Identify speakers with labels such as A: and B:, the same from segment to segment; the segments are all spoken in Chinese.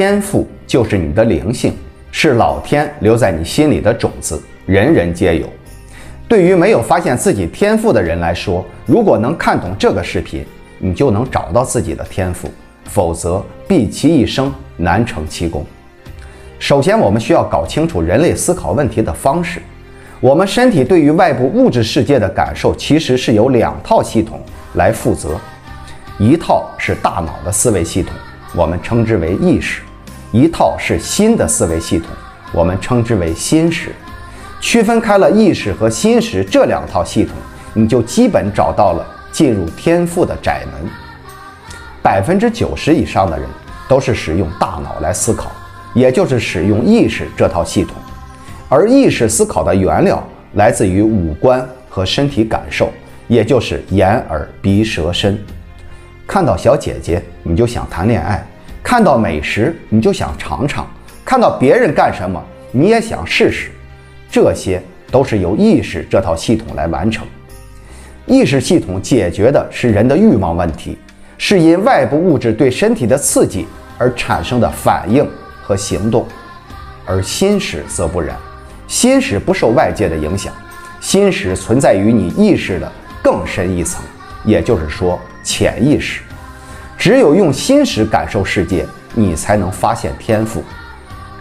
A: 天赋就是你的灵性，是老天留在你心里的种子，人人皆有。对于没有发现自己天赋的人来说，如果能看懂这个视频，你就能找到自己的天赋，否则毕其一生难成其功。首先，我们需要搞清楚人类思考问题的方式。我们身体对于外部物质世界的感受，其实是由两套系统来负责，一套是大脑的思维系统。我们称之为意识，一套是新的思维系统，我们称之为心识。区分开了意识和心识这两套系统，你就基本找到了进入天赋的窄门。百分之九十以上的人都是使用大脑来思考，也就是使用意识这套系统。而意识思考的原料来自于五官和身体感受，也就是眼、耳、鼻、舌、身。看到小姐姐，你就想谈恋爱；看到美食，你就想尝尝；看到别人干什么，你也想试试。这些都是由意识这套系统来完成。意识系统解决的是人的欲望问题，是因外部物质对身体的刺激而产生的反应和行动；而心识则不然，心识不受外界的影响，心识存在于你意识的更深一层，也就是说。潜意识，只有用心识感受世界，你才能发现天赋。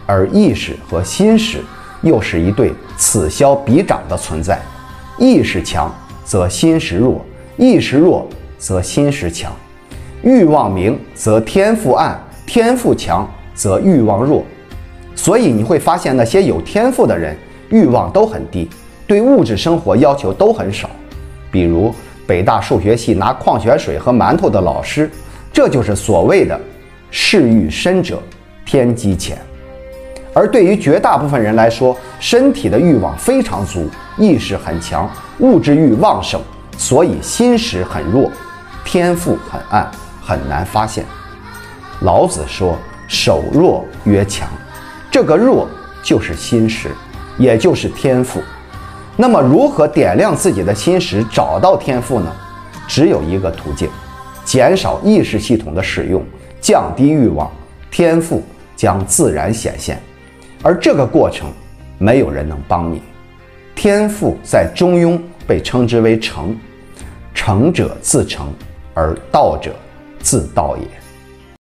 A: 而意识和心识又是一对此消彼长的存在，意识强则心识弱，意识弱则心识强。欲望明则天赋暗，天赋强则欲望弱。所以你会发现，那些有天赋的人欲望都很低，对物质生活要求都很少，比如。北大数学系拿矿泉水和馒头的老师，这就是所谓的“事欲深者天机浅”。而对于绝大部分人来说，身体的欲望非常足，意识很强，物质欲旺盛，所以心识很弱，天赋很暗，很难发现。老子说：“手弱曰强”，这个弱就是心识，也就是天赋。那么，如何点亮自己的心识，找到天赋呢？只有一个途径：减少意识系统的使用，降低欲望，天赋将自然显现。而这个过程，没有人能帮你。天赋在中庸被称之为成，成者自成，而道者自道也。